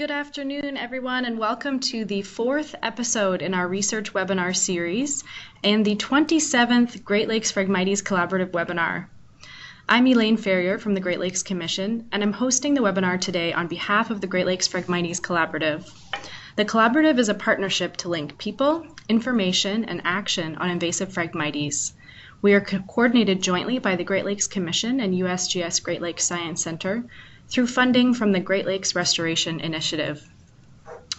Good afternoon, everyone, and welcome to the fourth episode in our research webinar series and the 27th Great Lakes Phragmites Collaborative webinar. I'm Elaine Ferrier from the Great Lakes Commission, and I'm hosting the webinar today on behalf of the Great Lakes Phragmites Collaborative. The collaborative is a partnership to link people, information, and action on invasive Phragmites. We are co coordinated jointly by the Great Lakes Commission and USGS Great Lakes Science Center through funding from the Great Lakes Restoration Initiative.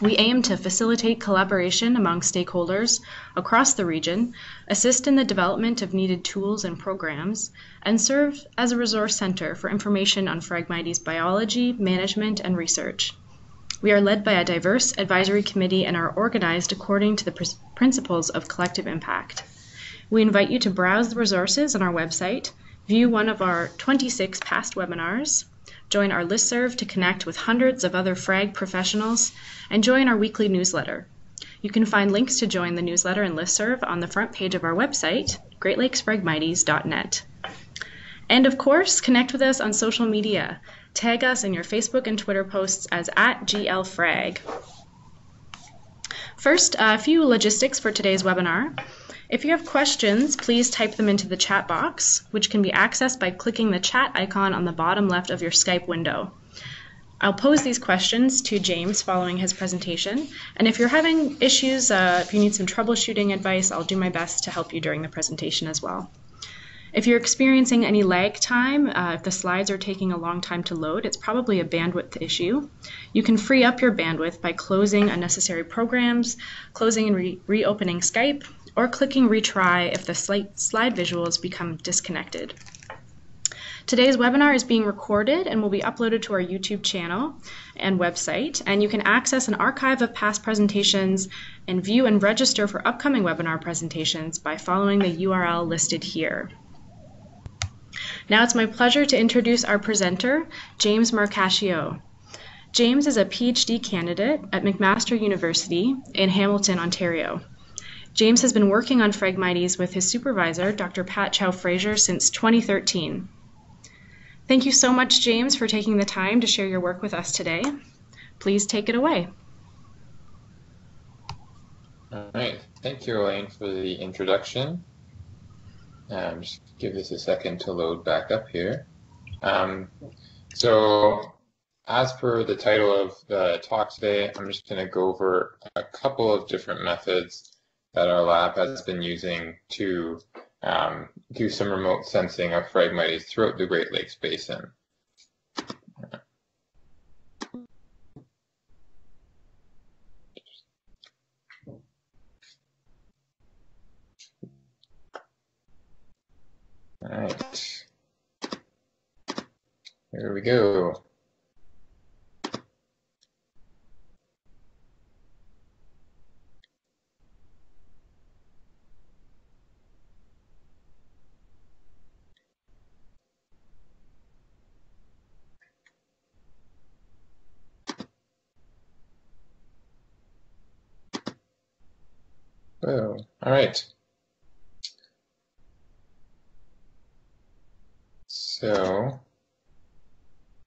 We aim to facilitate collaboration among stakeholders across the region, assist in the development of needed tools and programs, and serve as a resource center for information on Phragmites biology, management, and research. We are led by a diverse advisory committee and are organized according to the pr principles of collective impact. We invite you to browse the resources on our website, view one of our 26 past webinars, join our listserv to connect with hundreds of other Phrag professionals, and join our weekly newsletter. You can find links to join the newsletter and listserv on the front page of our website, greatlakesphragmites.net. And of course, connect with us on social media. Tag us in your Facebook and Twitter posts as at GLPhrag. First, a few logistics for today's webinar. If you have questions, please type them into the chat box, which can be accessed by clicking the chat icon on the bottom left of your Skype window. I'll pose these questions to James following his presentation, and if you're having issues, uh, if you need some troubleshooting advice, I'll do my best to help you during the presentation as well. If you're experiencing any lag time, uh, if the slides are taking a long time to load, it's probably a bandwidth issue. You can free up your bandwidth by closing unnecessary programs, closing and re reopening Skype, or clicking retry if the slide visuals become disconnected. Today's webinar is being recorded and will be uploaded to our YouTube channel and website, and you can access an archive of past presentations and view and register for upcoming webinar presentations by following the URL listed here. Now it's my pleasure to introduce our presenter, James Marcaccio. James is a PhD candidate at McMaster University in Hamilton, Ontario. James has been working on Phragmites with his supervisor, Dr. Pat Chow Fraser, since 2013. Thank you so much, James, for taking the time to share your work with us today. Please take it away. All right. Thank you, Elaine, for the introduction. Um, just give this a second to load back up here. Um, so, as per the title of the talk today, I'm just going to go over a couple of different methods that our lab has been using to um, do some remote sensing of Phragmites throughout the Great Lakes Basin. All right. Here we go. Oh, all right. So,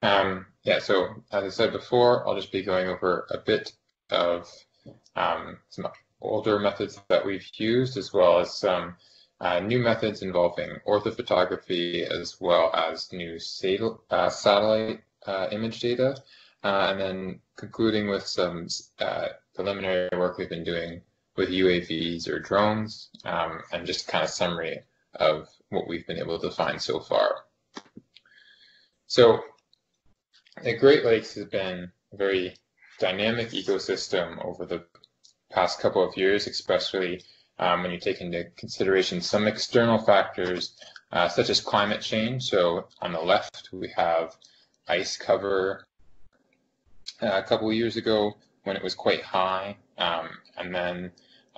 um, yeah, so as I said before, I'll just be going over a bit of um, some older methods that we've used, as well as some uh, new methods involving orthophotography, as well as new uh, satellite uh, image data, uh, and then concluding with some uh, preliminary work we've been doing with UAVs or drones, um, and just kind of summary of what we've been able to find so far. So the Great Lakes has been a very dynamic ecosystem over the past couple of years, especially um, when you take into consideration some external factors uh, such as climate change. So on the left, we have ice cover uh, a couple of years ago when it was quite high. Um, and then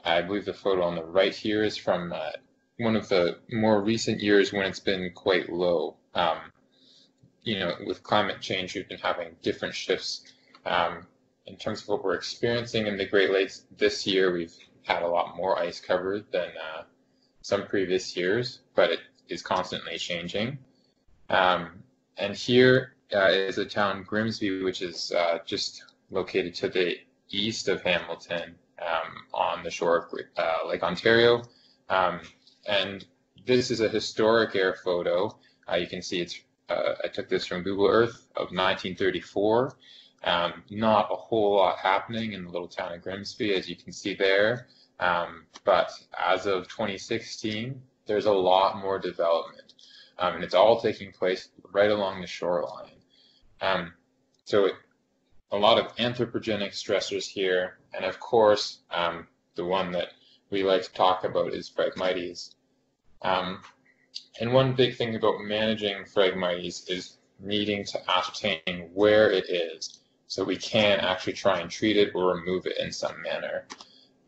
I believe the photo on the right here is from uh, one of the more recent years when it's been quite low. Um, you know, with climate change, we've been having different shifts um, in terms of what we're experiencing in the Great Lakes. This year, we've had a lot more ice cover than uh, some previous years, but it is constantly changing. Um, and here uh, is the town Grimsby, which is uh, just located to the east of Hamilton um, on the shore of uh, Lake Ontario. Um, and this is a historic air photo. Uh, you can see it's, uh, I took this from Google Earth of 1934. Um, not a whole lot happening in the little town of Grimsby, as you can see there. Um, but as of 2016, there's a lot more development. Um, and it's all taking place right along the shoreline. Um, so it, a lot of anthropogenic stressors here, and of course, um, the one that we like to talk about is Phragmites. Um, and one big thing about managing Phragmites is needing to ascertain where it is, so we can actually try and treat it or remove it in some manner.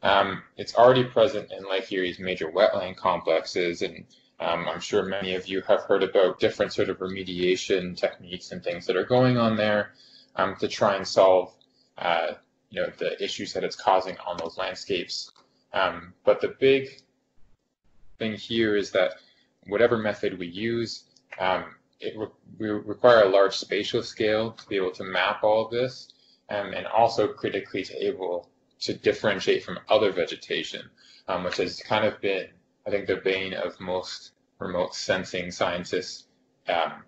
Um, it's already present in Lake Erie's major wetland complexes, and um, I'm sure many of you have heard about different sort of remediation techniques and things that are going on there um, to try and solve uh, you know the issues that it's causing on those landscapes. Um, but the big thing here is that whatever method we use, um, it re we require a large spatial scale to be able to map all of this, um, and also critically to able to differentiate from other vegetation, um, which has kind of been, I think, the bane of most remote sensing scientists' um,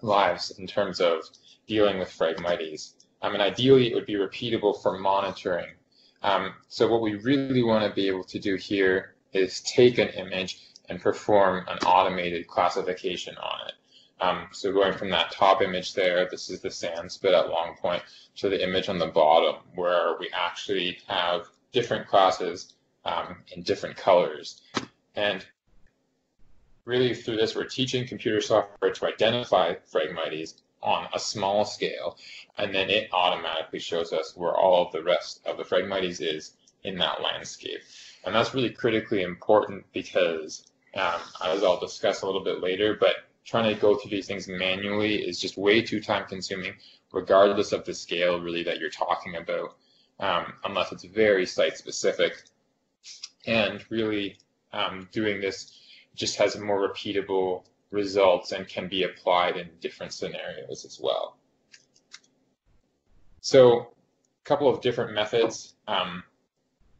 lives in terms of dealing with Phragmites. Um, and ideally, it would be repeatable for monitoring. Um, so what we really want to be able to do here is take an image and perform an automated classification on it. Um, so going from that top image there, this is the sand spit at long point, to the image on the bottom, where we actually have different classes um, in different colors. And really through this, we're teaching computer software to identify Phragmites on a small scale, and then it automatically shows us where all of the rest of the Phragmites is in that landscape. And that's really critically important because, um, as I'll discuss a little bit later, but trying to go through these things manually is just way too time consuming, regardless of the scale really that you're talking about, um, unless it's very site specific. And really um, doing this just has a more repeatable results and can be applied in different scenarios as well. So a couple of different methods um,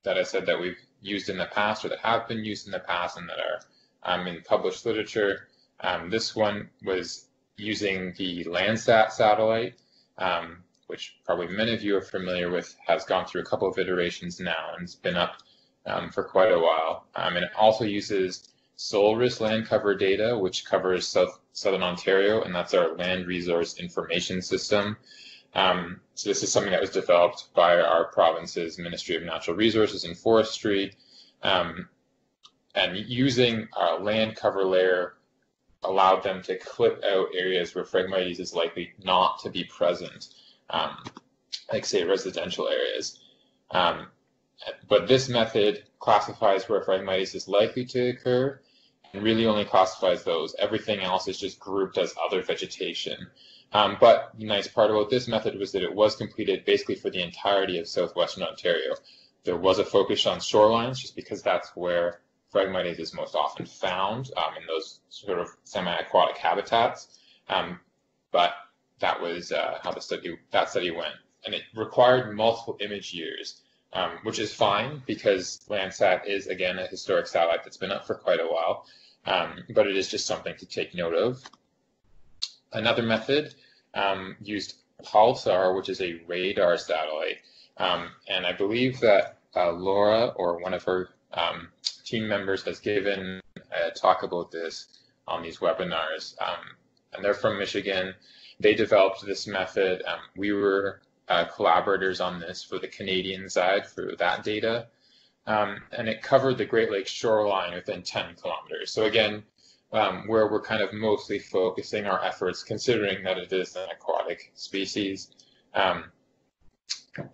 that I said that we've used in the past or that have been used in the past and that are um, in published literature. Um, this one was using the Landsat satellite, um, which probably many of you are familiar with, has gone through a couple of iterations now and it's been up um, for quite a while. Um, and it also uses SOLRIS land cover data, which covers South, Southern Ontario, and that's our land resource information system. Um, so this is something that was developed by our province's Ministry of Natural Resources and Forestry. Um, and using our land cover layer allowed them to clip out areas where Phragmites is likely not to be present, um, like say residential areas. Um, but this method classifies where Phragmites is likely to occur really only classifies those. Everything else is just grouped as other vegetation. Um, but the nice part about this method was that it was completed basically for the entirety of southwestern Ontario. There was a focus on shorelines just because that's where Phragmites is most often found um, in those sort of semi-aquatic habitats. Um, but that was uh, how the study that study went, and it required multiple image years, um, which is fine because Landsat is again a historic satellite that's been up for quite a while um, but it is just something to take note of. Another method um, used PALSAR, which is a radar satellite, um, and I believe that uh, Laura or one of her um, team members has given a talk about this on these webinars, um, and they're from Michigan. They developed this method. We were uh, collaborators on this for the Canadian side for that data um, and it covered the Great Lakes shoreline within 10 kilometers. So again, um, where we're kind of mostly focusing our efforts, considering that it is an aquatic species. Um,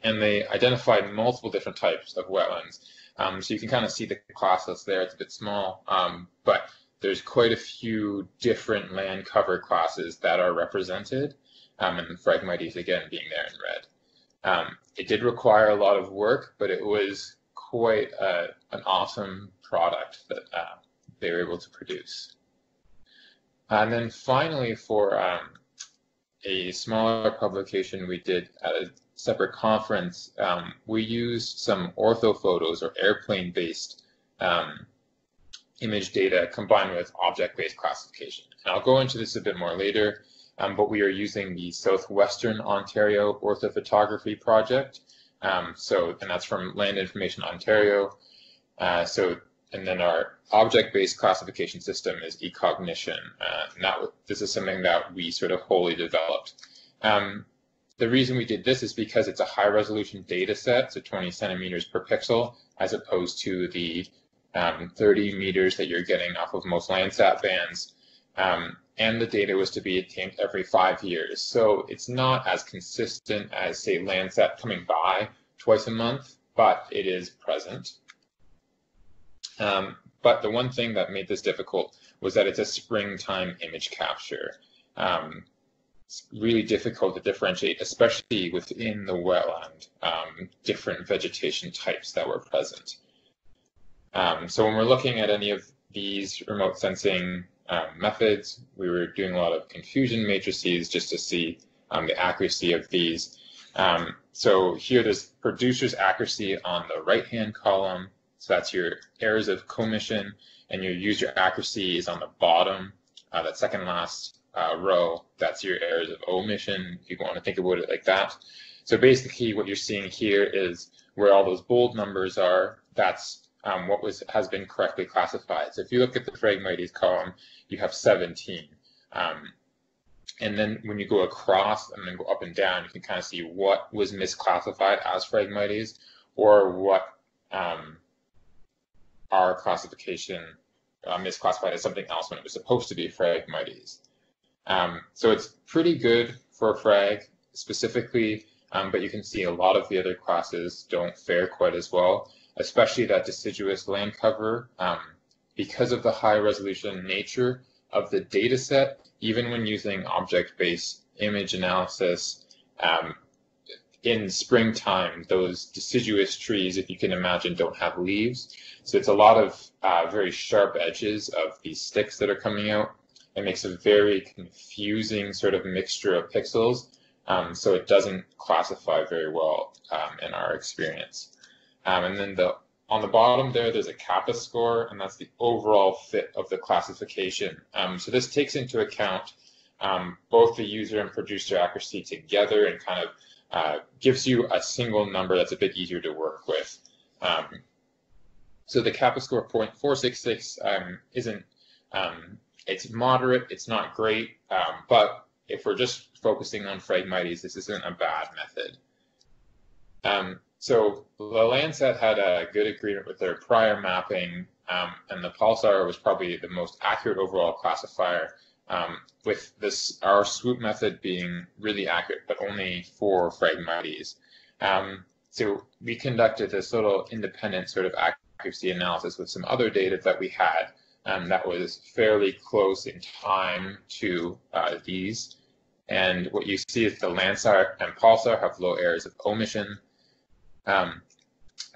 and they identified multiple different types of wetlands. Um, so you can kind of see the class list there. It's a bit small, um, but there's quite a few different land cover classes that are represented, um, and Phragmites again being there in red. it did require a lot of work, but it was quite uh, an awesome product that uh, they were able to produce. And then finally, for um, a smaller publication we did at a separate conference, um, we used some orthophotos or airplane-based um, image data combined with object-based classification. And I'll go into this a bit more later, um, but we are using the Southwestern Ontario Orthophotography Project. Um, so, and that's from Land Information Ontario. Uh, so, and then our object-based classification system is eCognition. Uh, and that, this is something that we sort of wholly developed. Um, the reason we did this is because it's a high resolution data set, so 20 centimeters per pixel, as opposed to the um, 30 meters that you're getting off of most Landsat bands. Um, and the data was to be obtained every five years. So it's not as consistent as, say, Landsat coming by twice a month, but it is present. Um, but the one thing that made this difficult was that it's a springtime image capture. Um, it's really difficult to differentiate, especially within the wetland, um, different vegetation types that were present. Um, so when we're looking at any of these remote sensing um, methods, we were doing a lot of confusion matrices just to see um, the accuracy of these. Um, so here there's producer's accuracy on the right-hand column. So that's your errors of commission, and your user accuracy is on the bottom, uh, that second last uh, row, that's your errors of omission, if you want to think about it like that. So basically what you're seeing here is where all those bold numbers are, that's um, what was has been correctly classified. So if you look at the Phragmites column, you have 17. Um, and then when you go across and then go up and down, you can kind of see what was misclassified as Phragmites or what um, our classification uh, misclassified as something else when it was supposed to be Phragmites. Um, so it's pretty good for Phrag specifically, um, but you can see a lot of the other classes don't fare quite as well, especially that deciduous land cover. Um, because of the high resolution nature of the data set, even when using object-based image analysis, um, in springtime, those deciduous trees, if you can imagine, don't have leaves. So it's a lot of uh, very sharp edges of these sticks that are coming out. It makes a very confusing sort of mixture of pixels. Um, so it doesn't classify very well um, in our experience. Um, and then the on the bottom there, there's a kappa score, and that's the overall fit of the classification. Um, so this takes into account um, both the user and producer accuracy together and kind of uh, gives you a single number that's a bit easier to work with. Um, so the kappa score of 0.466 um, isn't, um, it's moderate, it's not great, um, but if we're just focusing on Phragmites, this isn't a bad method. So the Landsat had a good agreement with their prior mapping, um, and the PALSAR was probably the most accurate overall classifier um, with this our swoop method being really accurate, but only for Phragmites. Um, so we conducted this little independent sort of accuracy analysis with some other data that we had um, that was fairly close in time to uh, these. And what you see is the Landsat and PALSAR have low errors of omission. Um,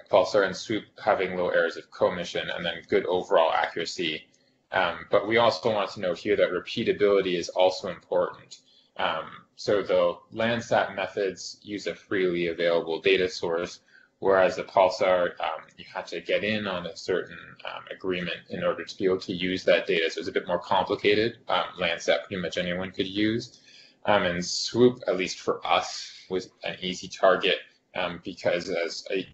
PALSAR and Swoop having low errors of commission, and then good overall accuracy um, but we also want to note here that repeatability is also important. Um, so the Landsat methods use a freely available data source, whereas the PALSAR, um, you had to get in on a certain um, agreement in order to be able to use that data. So it's a bit more complicated. Um, Landsat pretty much anyone could use. Um, and Swoop, at least for us, was an easy target because as a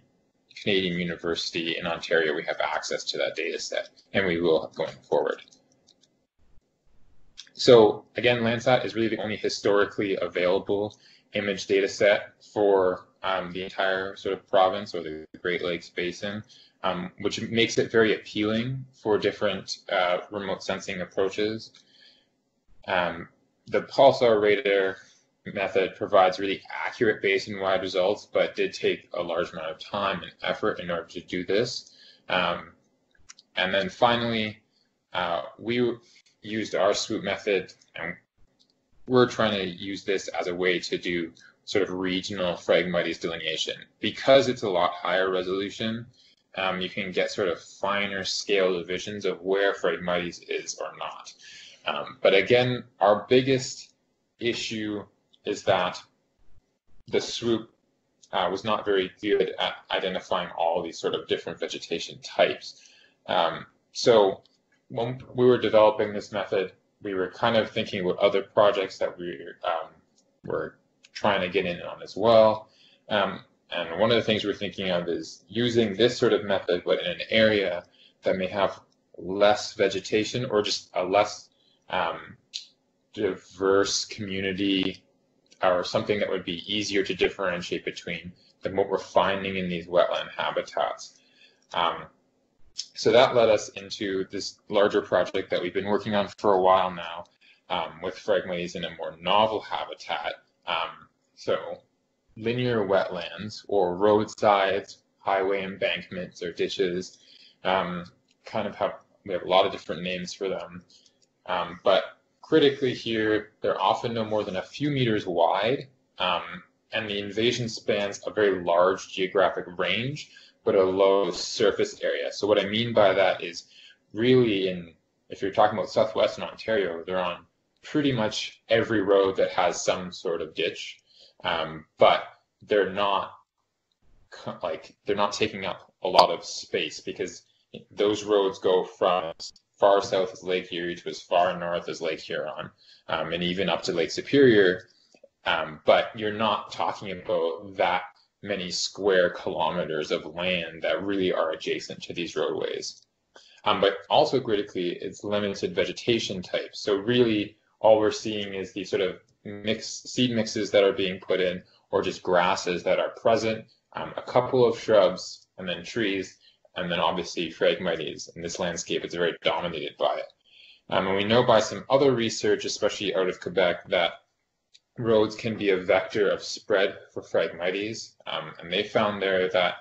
Canadian University in Ontario, we have access to that data set, and we will going forward. So again, Landsat is really the only historically available image data set for um, the entire sort of province or the Great Lakes Basin, um, which makes it very appealing for different uh, remote sensing approaches. Um, the PALSAR radar method provides really accurate basin-wide results, but did take a large amount of time and effort in order to do this. Um, and then finally, uh, we used our swoop method, and we're trying to use this as a way to do sort of regional Phragmites delineation. Because it's a lot higher resolution, um, you can get sort of finer scale divisions of where Phragmites is or not. Um, but again, our biggest issue is that the swoop uh, was not very good at identifying all these sort of different vegetation types. Um, so when we were developing this method, we were kind of thinking about other projects that we um, were trying to get in on as well. Um, and one of the things we're thinking of is using this sort of method, but in an area that may have less vegetation or just a less um, diverse community or something that would be easier to differentiate between than what we're finding in these wetland habitats. Um, so that led us into this larger project that we've been working on for a while now um, with Phragmites in a more novel habitat. Um, so linear wetlands or roadsides, highway embankments or ditches, um, kind of have, we have a lot of different names for them. Um, but critically here, they're often no more than a few meters wide, um, and the invasion spans a very large geographic range, but a low surface area. So what I mean by that is really in, if you're talking about southwestern Ontario, they're on pretty much every road that has some sort of ditch, um, but they're not like they're not taking up a lot of space because those roads go from far south as Lake Erie to as far north as Lake Huron, um, and even up to Lake Superior. Um, but you're not talking about that many square kilometers of land that really are adjacent to these roadways. Um, but also critically, it's limited vegetation types. So really, all we're seeing is these sort of mix seed mixes that are being put in, or just grasses that are present, um, a couple of shrubs, and then trees, and then obviously Phragmites. In this landscape, it's very dominated by it. Um, and we know by some other research, especially out of Quebec, that roads can be a vector of spread for Phragmites. Um, and they found there that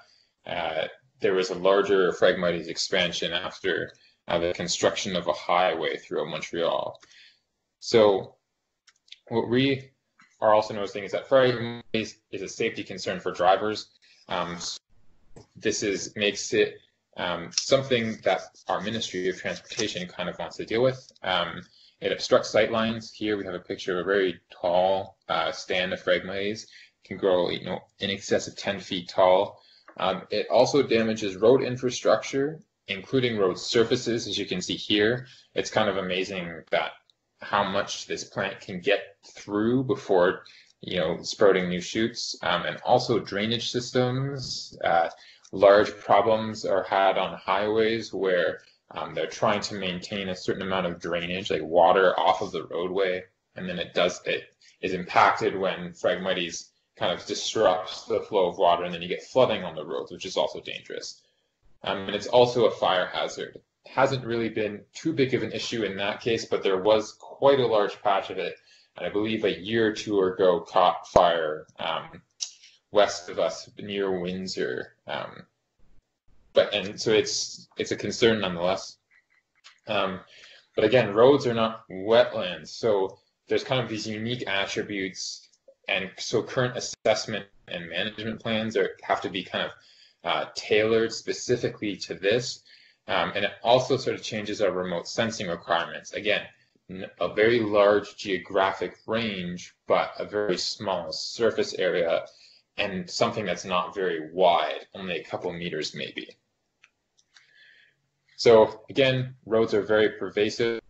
uh, there was a larger Phragmites expansion after uh, the construction of a highway through Montreal. So what we are also noticing is that Phragmites is a safety concern for drivers. Um, so this is makes it um, something that our Ministry of Transportation kind of wants to deal with. Um, it obstructs sight lines. Here we have a picture of a very tall uh, stand of Phragmites. It can grow, you know, in excess of 10 feet tall. Um, it also damages road infrastructure, including road surfaces, as you can see here. It's kind of amazing that how much this plant can get through before, you know, sprouting new shoots, um, and also drainage systems. Uh, large problems are had on highways where um, they're trying to maintain a certain amount of drainage, like water off of the roadway, and then it does it is impacted when Phragmites kind of disrupts the flow of water, and then you get flooding on the roads, which is also dangerous. Um, and it's also a fire hazard. It hasn't really been too big of an issue in that case, but there was quite a large patch of it, and I believe a year or two ago caught fire um, west of us near Windsor. Um, but and so it's it's a concern nonetheless. Um, but again, roads are not wetlands, so there's kind of these unique attributes, and so current assessment and management plans are have to be kind of uh, tailored specifically to this, um, and it also sort of changes our remote sensing requirements. Again, a very large geographic range, but a very small surface area and something that's not very wide, only a couple meters maybe. So again, roads are very pervasive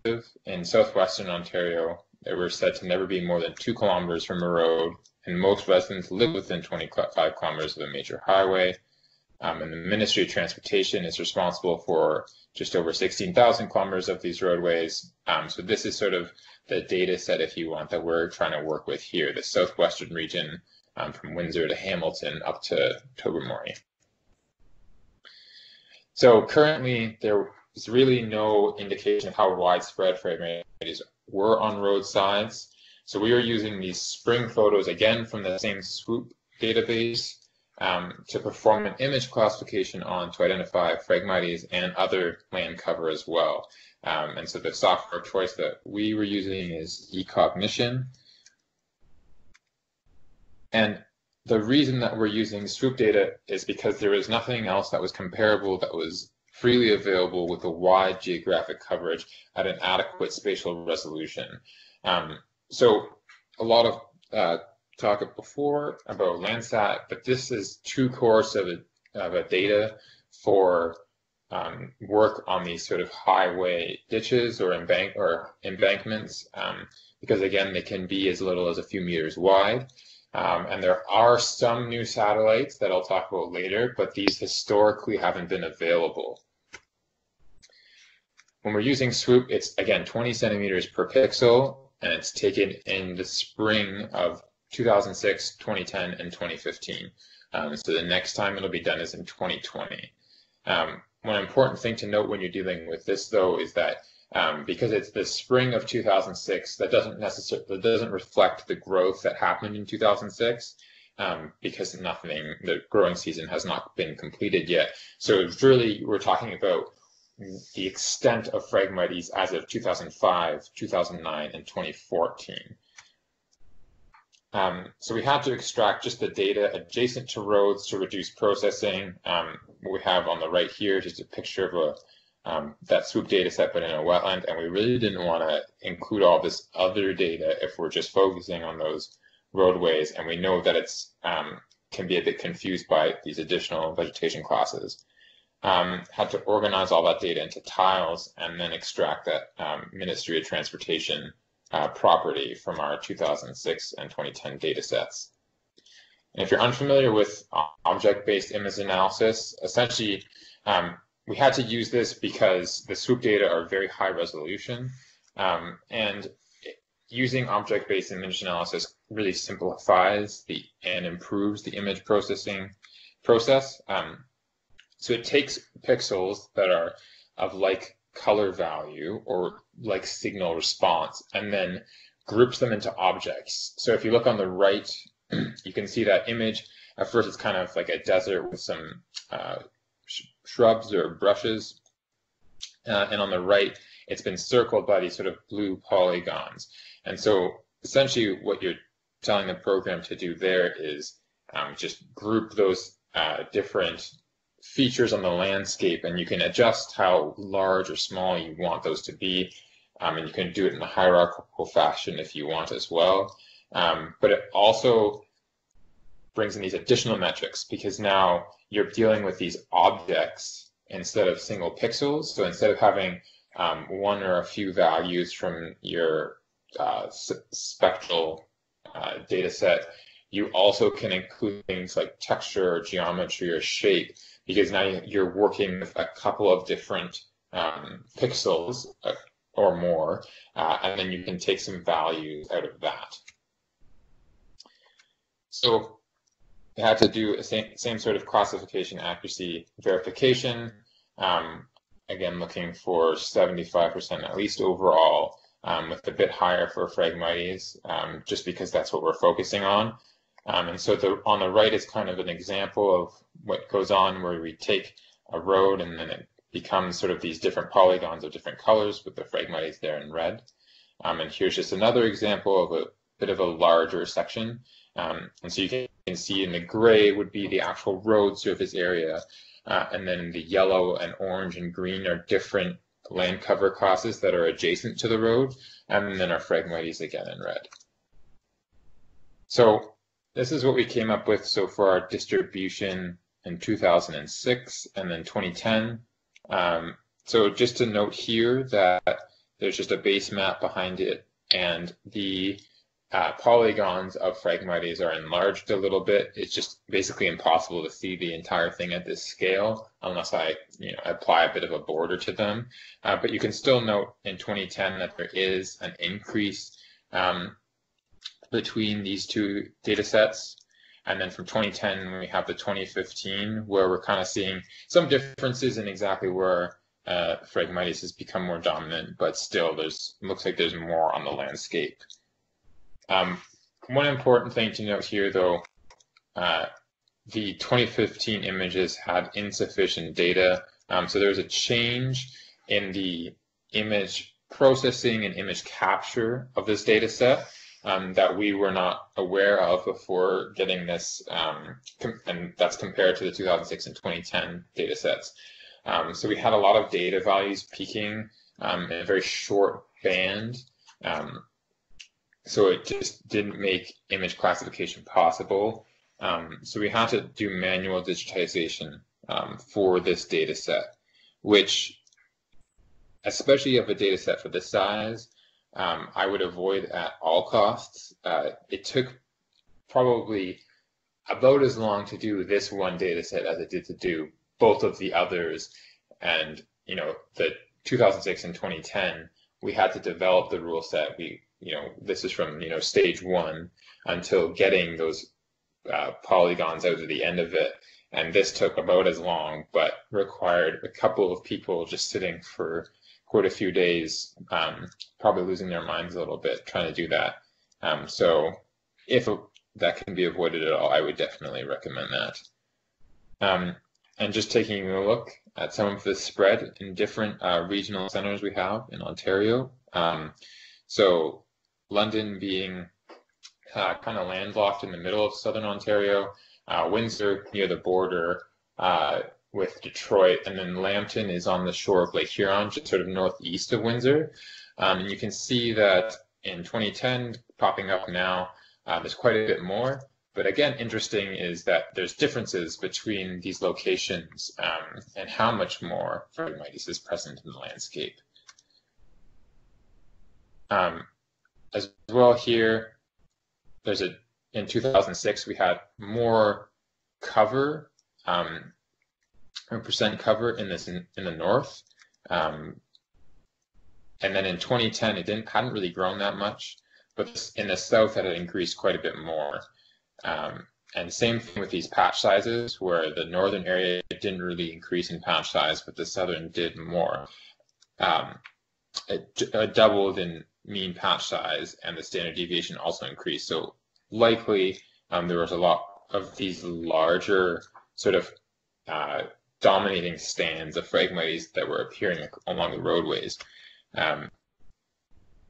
in southwestern Ontario. They were said to never be more than two kilometers from a road, and most residents live within 25 kilometers of a major highway. Um, and the Ministry of Transportation is responsible for just over 16,000 kilometers of these roadways. Um, so this is sort of the data set, if you want, that we're trying to work with here, the southwestern region um, from Windsor to Hamilton up to Tobermory. So currently, there is really no indication of how widespread Phragmites were on roadsides. So we are using these spring photos again from the same swoop database um, to perform an image classification on to identify Phragmites and other land cover as well. Um, and so the software choice that we were using is eCognition. And the reason that we're using swoop data is because there is nothing else that was comparable that was freely available with a wide geographic coverage at an adequate spatial resolution. Um, so a lot of uh, talked before about Landsat, but this is true coarse of a, of a data for um, work on these sort of highway ditches or embank or embankments, um, because again, they can be as little as a few meters wide. Um, and there are some new satellites that I'll talk about later, but these historically haven't been available. When we're using swoop, it's again 20 centimeters per pixel, and it's taken in the spring of 2006, 2010, and 2015. Um, so the next time it'll be done is in 2020. Um, one important thing to note when you're dealing with this, though, is that um, because it's the spring of 2006, that doesn't necessarily that doesn't reflect the growth that happened in 2006. Um, because nothing, the growing season has not been completed yet. So really, we're talking about the extent of Phragmites as of 2005, 2009, and 2014. Um, so we had to extract just the data adjacent to roads to reduce processing. Um, we have on the right here just a picture of a, um, that swoop data set, but in a wetland, and we really didn't want to include all this other data if we're just focusing on those roadways, and we know that it's um, can be a bit confused by these additional vegetation classes. Um, had to organize all that data into tiles and then extract that um, Ministry of Transportation uh, property from our 2006 and 2010 data sets. And if you're unfamiliar with object-based image analysis, essentially um, we had to use this because the swoop data are very high resolution um, and using object-based image analysis really simplifies the and improves the image processing process. Um, so it takes pixels that are of like color value or like signal response and then groups them into objects. So if you look on the right, you can see that image. At first, it's kind of like a desert with some uh, sh shrubs or brushes. Uh, and on the right, it's been circled by these sort of blue polygons. And so essentially what you're telling the program to do there is um, just group those uh, different features on the landscape and you can adjust how large or small you want those to be. Um, and you can do it in a hierarchical fashion if you want as well. Um, but it also brings in these additional metrics because now you're dealing with these objects instead of single pixels. So instead of having um, one or a few values from your uh, spectral uh, data set, you also can include things like texture or geometry or shape because now you're working with a couple of different um, pixels uh, or more, uh, and then you can take some values out of that. So we had to do same, same sort of classification accuracy verification. Um, again, looking for 75% at least overall, um, with a bit higher for Phragmites, um, just because that's what we're focusing on. Um, and so the, on the right is kind of an example of what goes on where we take a road and then it becomes sort of these different polygons of different colors with the Phragmites there in red. Um, and here's just another example of a bit of a larger section. Um, and so you can, can, see in the gray would be the actual road surface area. Uh, and then the yellow and orange and green are different land cover classes that are adjacent to the road. And then our Phragmites again in red. So this is what we came up with so for our distribution in 2006 and then 2010. Um, so just to note here that there's just a base map behind it and the uh, polygons of Phragmites are enlarged a little bit. It's just basically impossible to see the entire thing at this scale unless I you know, apply a bit of a border to them. Uh, but you can still note in 2010 that there is an increase um, between these two data sets. And then from 2010, we have the 2015, where we're kind of seeing some differences in exactly where uh, Phragmites has become more dominant, but still there's looks like there's more on the landscape. Um, one important thing to note here, though, uh, the 2015 images had insufficient data. Um, so there was a change in the image processing and image capture of this data set um, that we were not aware of before getting this, um, and that's compared to the 2006 and 2010 data sets. Um, so we had a lot of data values peaking um, in a very short band. Um, so it just didn't make image classification possible. Um, so we had to do manual digitization um, for this data set, which, especially of a data set for this size, um, I would avoid at all costs. Uh, it took probably about as long to do this one data set as it did to do both of the others. And, you know, the 2006 and 2010, we had to develop the rule set. We, you know, this is from, you know, stage one until getting those uh, polygons out to the end of it. And this took about as long, but required a couple of people just sitting for quite a few days, um, probably losing their minds a little bit trying to do that. Um, so if that can be avoided at all, I would definitely recommend that. Um, and just taking a look at some of the spread in different uh, regional centers we have in Ontario. Um, so London being uh, kind of landlocked in the middle of southern Ontario, uh, Windsor near the border uh, with Detroit, and then Lambton is on the shore of Lake Huron, just sort of northeast of Windsor. Um, and you can see that in 2010, popping up now, there's quite a bit more. But again, interesting is that there's differences between these locations um, and how much more Phragmites is present in the landscape. Um, as well here, there's a in 2006 we had more cover, um, percent cover in this in, the north, um, and then in 2010 it didn't hadn't really grown that much, but in the south it had increased quite a bit more. Um, and same thing with these patch sizes, where the northern area didn't really increase in patch size, but the southern did more. Um, it, it, doubled in mean patch size, and the standard deviation also increased. So likely um, there was a lot of these larger sort of uh, dominating stands of Phragmites that were appearing along the roadways. Um,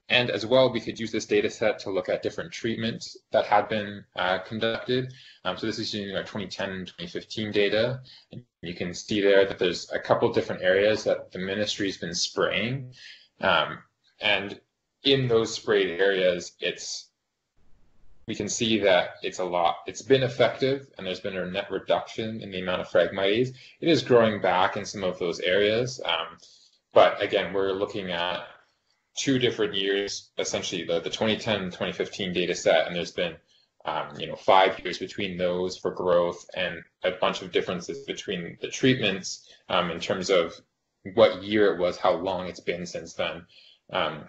and as well, we could use this data set to look at different treatments that had been uh, conducted. Um, so this is using our 2010 and 2015 data. And you can see there that there's a couple different areas that the ministry's been spraying. Um, and in those sprayed areas, it's we can see that it's a lot. It's been effective, and there's been a net reduction in the amount of Phragmites. It is growing back in some of those areas, um, but again, we're looking at two different years, essentially the, the 2010 and 2015 data set, and there's been um, you know five years between those for growth and a bunch of differences between the treatments um, in terms of what year it was, how long it's been since then. Um,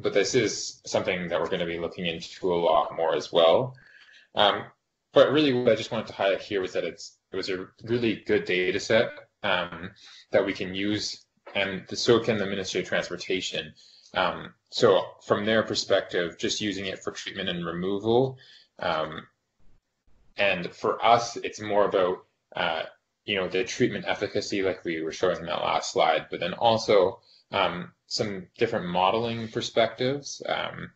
but this is something that we're going to be looking into a lot more as well. Um, but really, what I just wanted to highlight here was that it's it was a really good data set um, that we can use, and so can the Ministry of Transportation um, so from their perspective, just using it for treatment and removal. Um, and for us, it's more about, uh, you know, the treatment efficacy like we were showing in that last slide, but then also um, some different modeling perspectives. Um,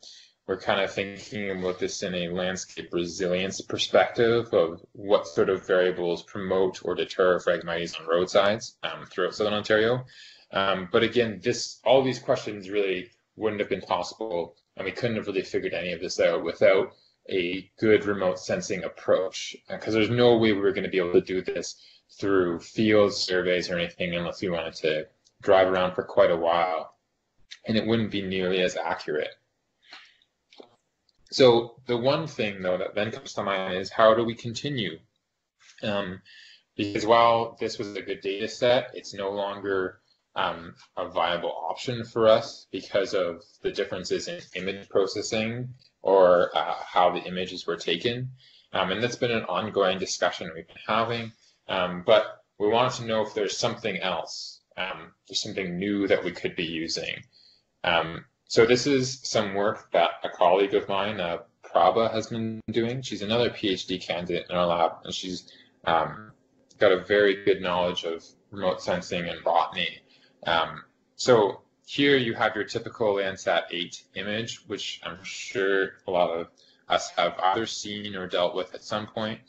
we're kind of thinking about this in a landscape resilience perspective of what sort of variables promote or deter Phragmites on roadsides um, throughout Southern Ontario. Um, but again, this all these questions really wouldn't have been possible, and we couldn't have really figured any of this out without a good remote sensing approach. Because there's no way we were going to be able to do this through field surveys or anything unless we wanted to drive around for quite a while, and it wouldn't be nearly as accurate. So the one thing though that then comes to mind is how do we continue? Um, because while this was a good data set, it's no longer um, a viable option for us because of the differences in image processing or uh, how the images were taken. Um, and that's been an ongoing discussion we've been having. Um, but we wanted to know if there's something else, um, there's something new that we could be using. Um, so this is some work that a colleague of mine, uh, Prabha, has been doing. She's another PhD candidate in our lab, and she's um, got a very good knowledge of remote sensing and botany. Um, so here you have your typical Landsat 8 image, which I'm sure a lot of us have either seen or dealt with at some point.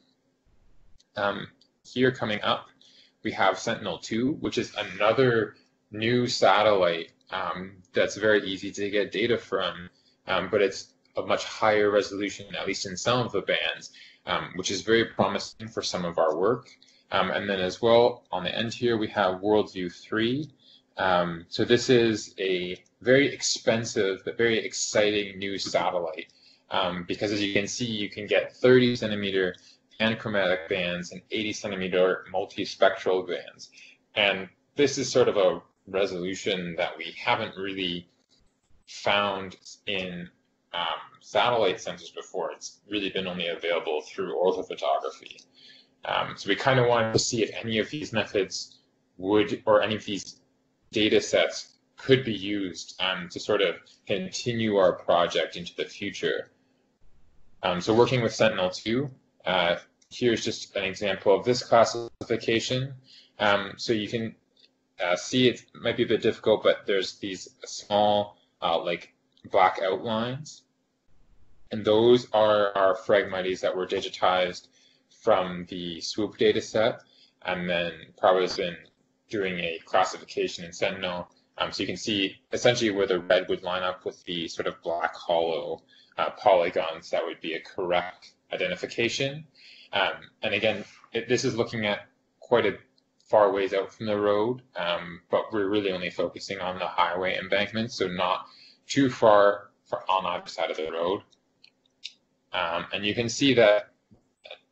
Um, here coming up, we have Sentinel-2, which is another new satellite um, that's very easy to get data from, um, but it's a much higher resolution, at least in some of the bands, um, which is very promising for some of our work. Um, and then as well, on the end here, we have Worldview 3. Um, so this is a very expensive but very exciting new satellite um, because as you can see, you can get 30 centimeter panchromatic bands and 80 centimeter multispectral bands. And this is sort of a resolution that we haven't really found in um, satellite sensors before. It's really been only available through orthophotography. Um, so we kind of wanted to see if any of these methods would, or any of these data sets could be used um, to sort of continue our project into the future. Um, so working with Sentinel-2, uh, here's just an example of this classification. Um, so you can uh, see it might be a bit difficult, but there's these small uh, like black outlines. And those are our Phragmites that were digitized from the SWOOP data set. And then Prabha has been doing a classification in Sentinel. Um, so you can see essentially where the red would line up with the sort of black hollow uh, polygons, that would be a correct identification. Um, and again, it, this is looking at quite a far ways out from the road, um, but we're really only focusing on the highway embankment, so not too far on either side of the road. Um, and you can see that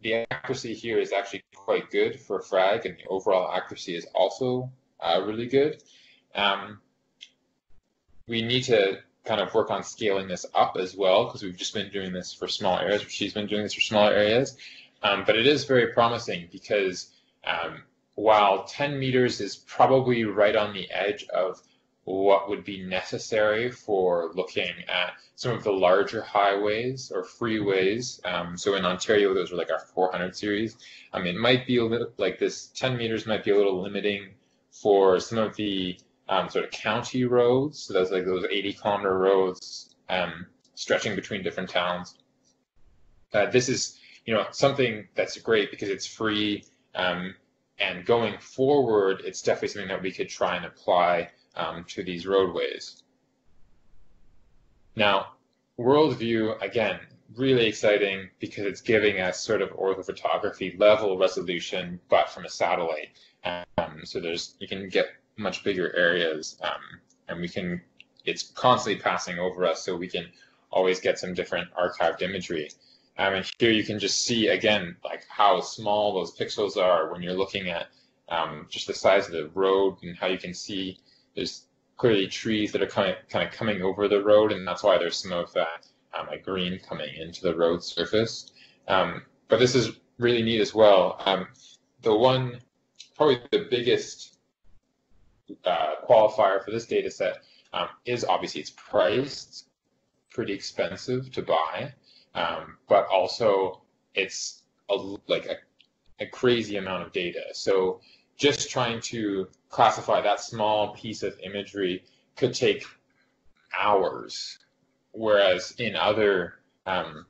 the accuracy here is actually quite good for Phrag, and the overall accuracy is also uh, really good. Um, we need to kind of work on scaling this up as well because we've just been doing this for small areas. She's been doing this for smaller areas, um, but it is very promising because um, while 10 meters is probably right on the edge of what would be necessary for looking at some of the larger highways or freeways. Um, so in Ontario, those are like our 400 series. I mean, it might be a little like this 10 meters might be a little limiting for some of the um, sort of county roads. So that's like those 80 kilometer roads um, stretching between different towns. Uh, this is, you know, something that's great because it's free. Um, and going forward, it's definitely something that we could try and apply um, to these roadways. Now, WorldView, again, really exciting because it's giving us sort of orthophotography level resolution, but from a satellite. Um, so there's you can get much bigger areas, um, and we can it's constantly passing over us, so we can always get some different archived imagery. Um, and here you can just see again like how small those pixels are when you're looking at um, just the size of the road and how you can see there's clearly trees that are kind of, kind of coming over the road, and that's why there's some of that um, like green coming into the road surface. Um, but this is really neat as well. Um, the one, probably the biggest uh, qualifier for this data set um, is obviously its price. It's pretty expensive to buy, um, but also it's a, like a, a crazy amount of data. So just trying to classify that small piece of imagery could take hours, whereas in other um,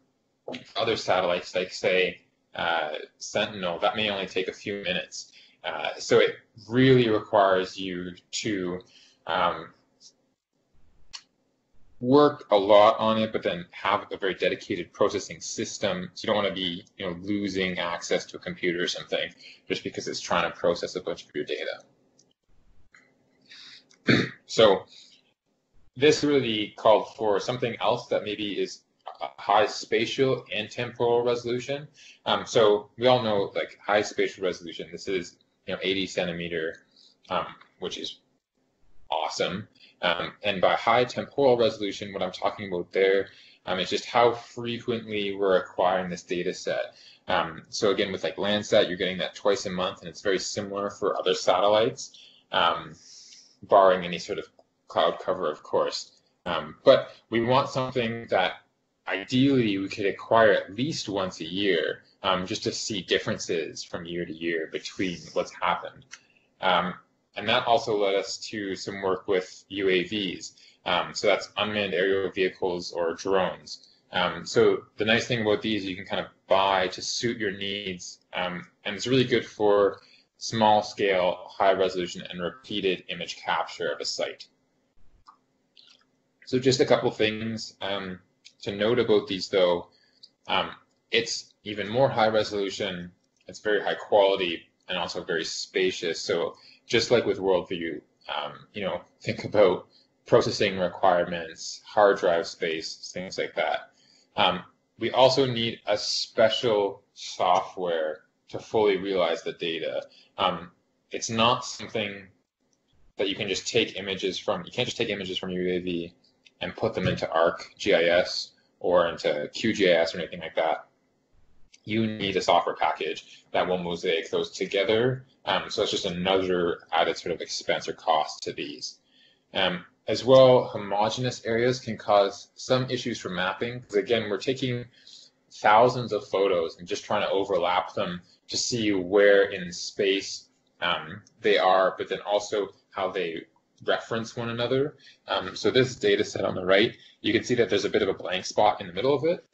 other satellites, like say uh, Sentinel, that may only take a few minutes. Uh, so it really requires you to um, work a lot on it, but then have a very dedicated processing system. So you don't want to be, you know, losing access to a computer or something just because it's trying to process a bunch of your data. so this really called for something else that maybe is high spatial and temporal resolution. Um, so we all know like high spatial resolution. This is you know 80 centimeter, um, which is awesome. Um, and by high temporal resolution, what I'm talking about there um, is just how frequently we're acquiring this data set. Um, so again, with like Landsat, you're getting that twice a month, and it's very similar for other satellites, um, barring any sort of cloud cover, of course. Um, but we want something that ideally we could acquire at least once a year, um, just to see differences from year to year between what's happened. And that also led us to some work with UAVs. Um, so that's unmanned aerial vehicles or drones. Um, so the nice thing about these, you can kind of buy to suit your needs, um, and it's really good for small scale, high resolution, and repeated image capture of a site. So just a couple things. Um, to note about these though, um, it's even more high resolution, it's very high quality, and also very spacious. So just like with WorldView, um, you know, think about processing requirements, hard drive space, things like that. Um, we also need a special software to fully realize the data. Um, it's not something that you can just take images from. You can't just take images from your UAV and put them into ArcGIS or into QGIS or anything like that. You need a software package that will mosaic those together. Um, so it's just another added sort of expense or cost to these. Um, as well, homogeneous areas can cause some issues for mapping because again, we're taking thousands of photos and just trying to overlap them to see where in space um, they are, but then also how they reference one another. Um, so this data set on the right, you can see that there's a bit of a blank spot in the middle of it.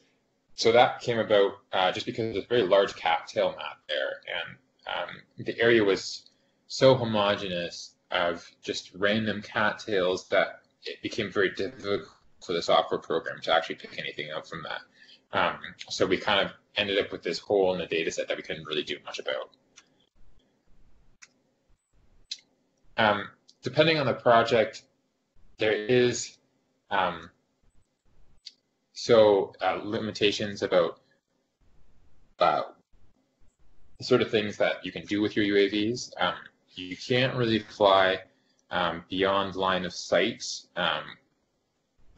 So that came about uh, just because there's a very large cattail map there, and um, the area was so homogeneous of just random cattails that it became very difficult for the software program to actually pick anything up from that. Um, so we kind of ended up with this hole in the data set that we couldn't really do much about. Um, depending on the project, there is um, so uh, limitations about uh, the sort of things that you can do with your UAVs. Um, you can't really fly um, beyond line of sight um,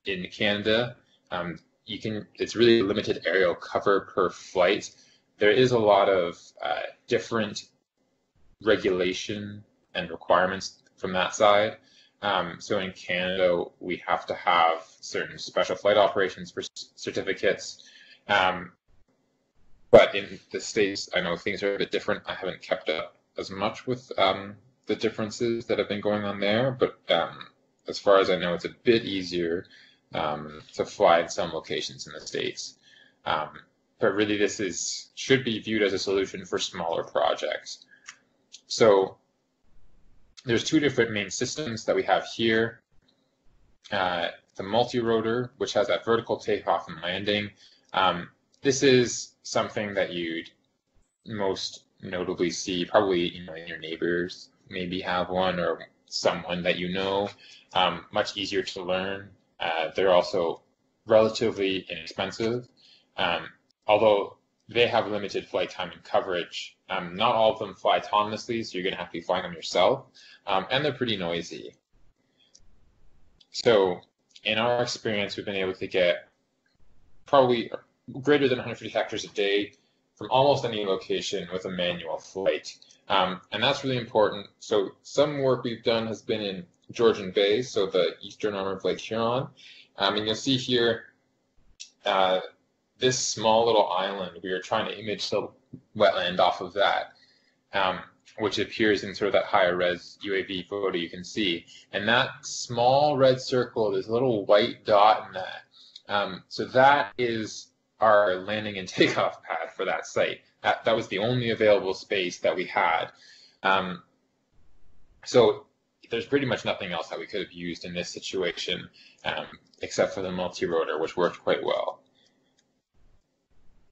in Canada. Um, you can. It's really limited aerial cover per flight. There is a lot of uh, different regulation and requirements from that side. Um, so in Canada, we have to have certain special flight operations for certificates. Um, but in the States, I know things are a bit different. I haven't kept up as much with um, the differences that have been going on there, but um, as far as I know, it's a bit easier um, to fly in some locations in the States. Um, but really, this is should be viewed as a solution for smaller projects. So there's two different main systems that we have here. Uh, the multi-rotor, which has that vertical takeoff and landing. Um, this is something that you'd most notably see probably you know your neighbors maybe have one or someone that you know. Um, much easier to learn. Uh, they're also relatively inexpensive, um, although they have limited flight time and coverage. Um, not all of them fly autonomously, so you're going to have to be flying them yourself, um, and they're pretty noisy. So, in our experience, we've been able to get probably greater than 150 hectares a day from almost any location with a manual flight. Um, and that's really important. So some work we've done has been in Georgian Bay, so the eastern arm of Lake Huron. Um, and you'll see here uh, this small little island, we are trying to image the wetland off of that, um, which appears in sort of that higher res UAV photo you can see. And that small red circle, a little white dot in that. Um, so that is our landing and takeoff pad for that site. That, that was the only available space that we had. Um, so there's pretty much nothing else that we could have used in this situation um, except for the multi-rotor, which worked quite well.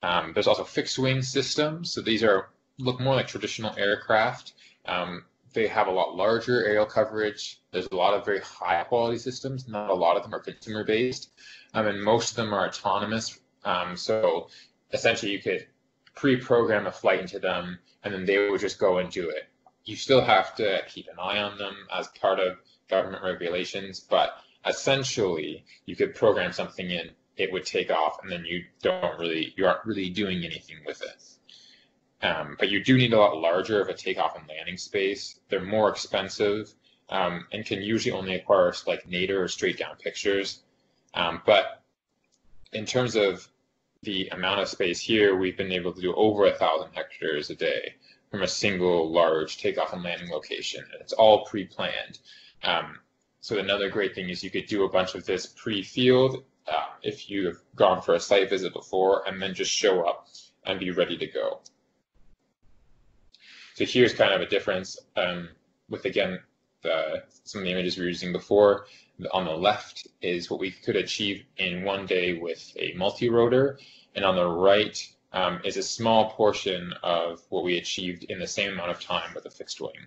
Um, there's also fixed wing systems. So these are look more like traditional aircraft. Um, they have a lot larger aerial coverage. There's a lot of very high quality systems. Not a lot of them are consumer based, um, and most of them are autonomous. Um, so essentially, you could pre-program a flight into them, and then they would just go and do it. You still have to keep an eye on them as part of government regulations, but essentially you could program something in, it would take off, and then you don't really, you aren't really doing anything with it. Um, but you do need a lot larger of a takeoff and landing space. They're more expensive um, and can usually only acquire like nadir or straight down pictures. Um, but in terms of the amount of space here, we've been able to do over a thousand hectares a day from a single large takeoff and landing location. And it's all pre-planned. Um, so another great thing is you could do a bunch of this pre-field uh, if you've gone for a site visit before and then just show up and be ready to go. So here's kind of a difference um, with, again, the some of the images we were using before. On the left is what we could achieve in one day with a multi-rotor, and on the right um, is a small portion of what we achieved in the same amount of time with a fixed wing.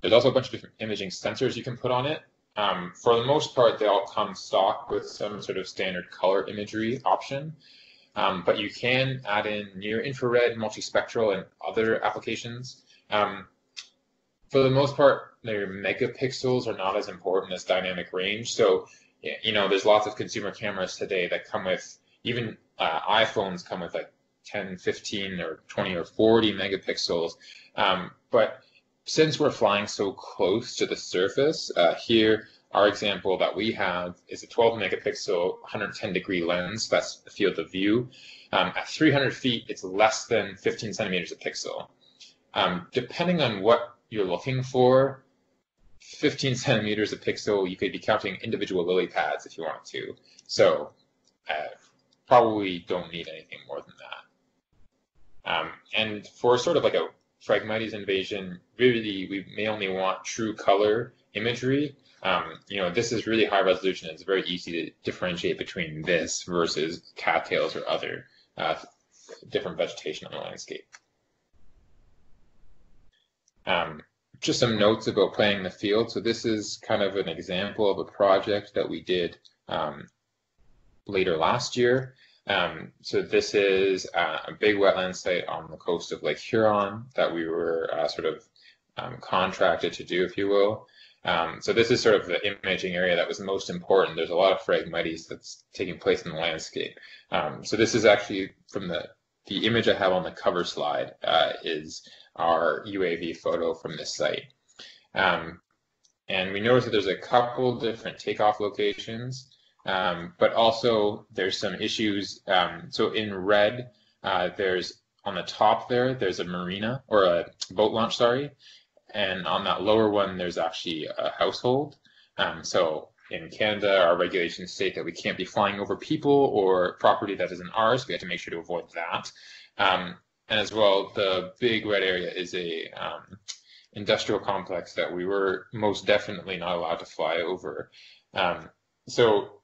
There's also a bunch of different imaging sensors you can put on it. Um, for the most part, they all come stock with some sort of standard color imagery option. Um, but you can add in near infrared, multispectral, and other applications. Um, for the most part, their megapixels are not as important as dynamic range. So, you know, there's lots of consumer cameras today that come with, even uh, iPhones come with like 10, 15, or 20 or 40 megapixels. Um, but since we're flying so close to the surface, uh, here our example that we have is a 12 megapixel 110 degree lens. That's the field of view. Um, at 300 feet, it's less than 15 centimeters a pixel. Um, depending on what you're looking for, 15 centimeters a pixel, you could be counting individual lily pads if you want to. So uh, probably don't need anything more than that. Um, and for sort of like a Phragmites invasion, really we may only want true color imagery um, you know, this is really high resolution. It's very easy to differentiate between this versus cattails or other uh, different vegetation on the landscape. Um, just some notes about playing the field. So this is kind of an example of a project that we did um, later last year. Um, so this is uh, a big wetland site on the coast of Lake Huron that we were uh, sort of um, contracted to do, if you will. Um, so this is sort of the imaging area that was most important. There's a lot of phragmites that's taking place in the landscape. Um, so this is actually from the the image I have on the cover slide uh, is our UAV photo from this site. Um, and we notice that there's a couple different takeoff locations, um, but also there's some issues. Um, so in red, uh, there's on the top there, there's a marina or a boat launch, sorry, and on that lower one, there's actually a household. Um, so in Canada, our regulations state that we can't be flying over people or property that isn't ours. We have to make sure to avoid that. Um, and as well, the big red area is a um, industrial complex that we were most definitely not allowed to fly over. Um, so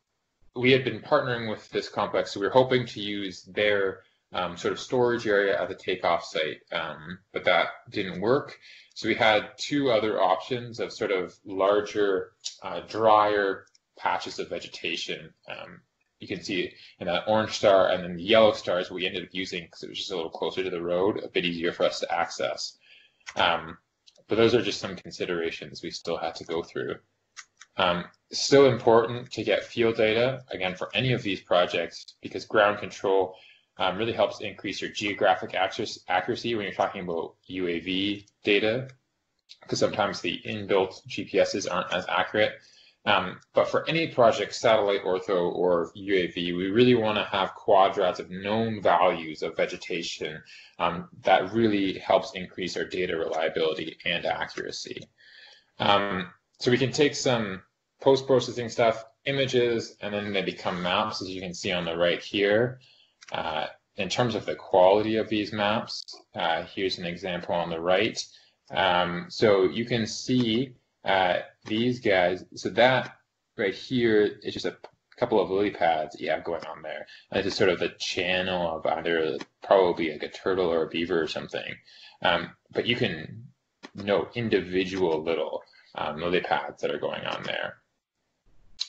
we had been partnering with this complex, so we were hoping to use their um, sort of storage area at the takeoff site, um, but that didn't work. So we had two other options of sort of larger, uh, drier patches of vegetation. Um, you can see in that orange star and then the yellow star is we ended up using because it was just a little closer to the road, a bit easier for us to access. Um, but those are just some considerations we still had to go through. Um, still important to get field data, again, for any of these projects, because ground control um, really helps increase your geographic accuracy when you're talking about UAV data, because sometimes the inbuilt GPSs aren't as accurate. Um, but for any project, satellite ortho or UAV, we really want to have quadrats of known values of vegetation um, that really helps increase our data reliability and accuracy. Um, so we can take some post-processing stuff, images, and then they become maps, as you can see on the right here. Uh, in terms of the quality of these maps, uh, here's an example on the right. Um, so you can see uh, these guys. So that right here is just a couple of lily pads you have going on there. And is sort of a channel of either probably like a turtle or a beaver or something. Um, but you can note individual little um, lily pads that are going on there.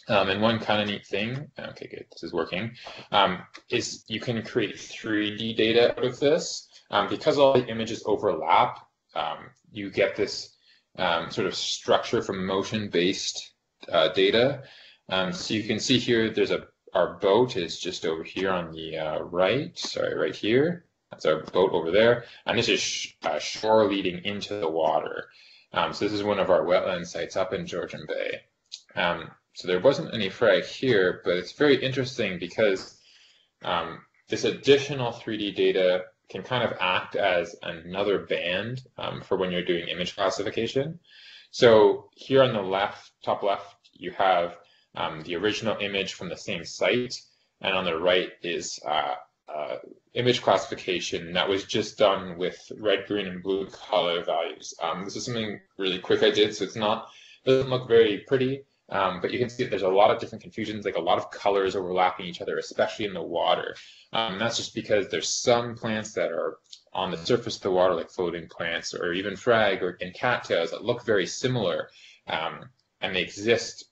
Um, and one kind of neat thing, okay, good, this is working, um, is you can create 3D data out of this. Um, because all the images overlap, um, you get this um, sort of structure from motion-based uh, data. Um, so you can see here, there's a our boat is just over here on the uh, right, sorry, right here. That's our boat over there. And this is sh uh, shore leading into the water. so this is one of our wetland sites up in Georgian Bay. Um, so there wasn't any Phrag here, but it's very interesting because um, this additional 3D data can kind of act as another band um, for when you're doing image classification. So here on the left, top left, you have um, the original image from the same site, and on the right is uh, uh, image classification that was just done with red, green, and blue color values. Um, this is something really quick I did, so it's not doesn't look very pretty, um, but you can see that there's a lot of different confusions, like a lot of colors overlapping each other, especially in the water. Um, that's just because there's some plants that are on the surface of the water, like floating plants, or even Phrag or and cattails that look very similar, um, and they exist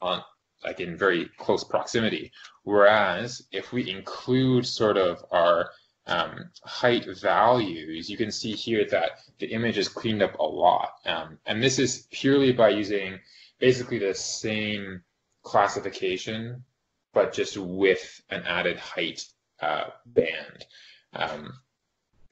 on like in very close proximity. Whereas if we include sort of our um, height values, you can see here that the image is cleaned up a lot. Um, and this is purely by using basically the same classification, but just with an added height uh, band. Um,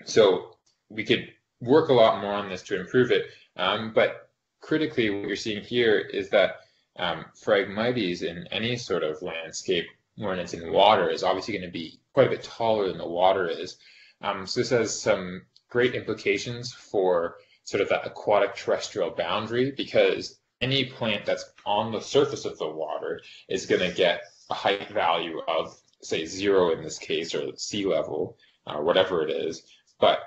so we could work a lot more on this to improve it. Um, but critically, what you're seeing here is that um, Phragmites in any sort of landscape when it's in water is obviously going to be quite a bit taller than the water is. Um, so this has some great implications for sort of that aquatic terrestrial boundary because any plant that's on the surface of the water is going to get a height value of say zero in this case or sea level or uh, whatever it is but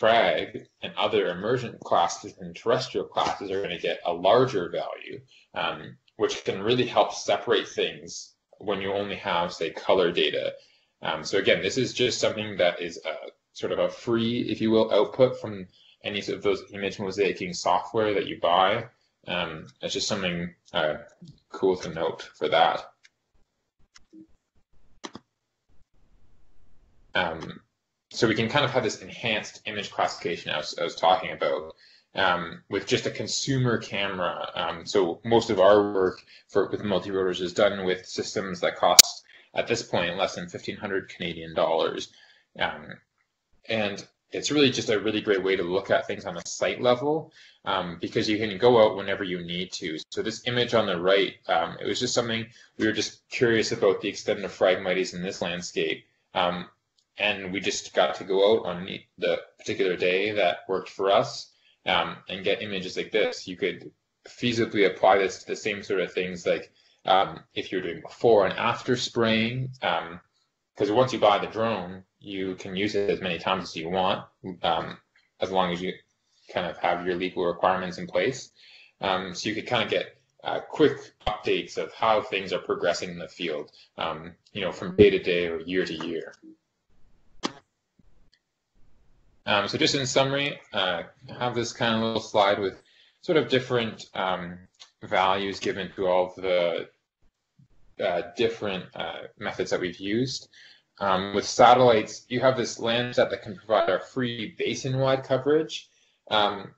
Phrag and other emergent classes and terrestrial classes are going to get a larger value um, which can really help separate things when you only have say color data um, so again, this is just something that is a, sort of a free, if you will, output from any of those image mosaicing software that you buy. Um, it's just something uh, cool to note for that. Um, so we can kind of have this enhanced image classification I was, I was talking about um, with just a consumer camera. Um, so most of our work for with multi-rotors is done with systems that cost at this point less than 1500 Canadian dollars. Um, and it's really just a really great way to look at things on a site level um, because you can go out whenever you need to. So this image on the right, um, it was just something we were just curious about the extent of Phragmites in this landscape. Um, and we just got to go out on the particular day that worked for us um, and get images like this. You could feasibly apply this to the same sort of things like um, if you're doing before and after spraying, because um, once you buy the drone, you can use it as many times as you want, um, as long as you kind of have your legal requirements in place. Um, so you could kind of get uh, quick updates of how things are progressing in the field, um, you know, from day to day or year to year. Um, so just in summary, uh, have this kind of little slide with sort of different um, values given to all the uh, different uh, methods that we've used. Um, with satellites, you have this Landsat that can provide our free basin-wide coverage, um,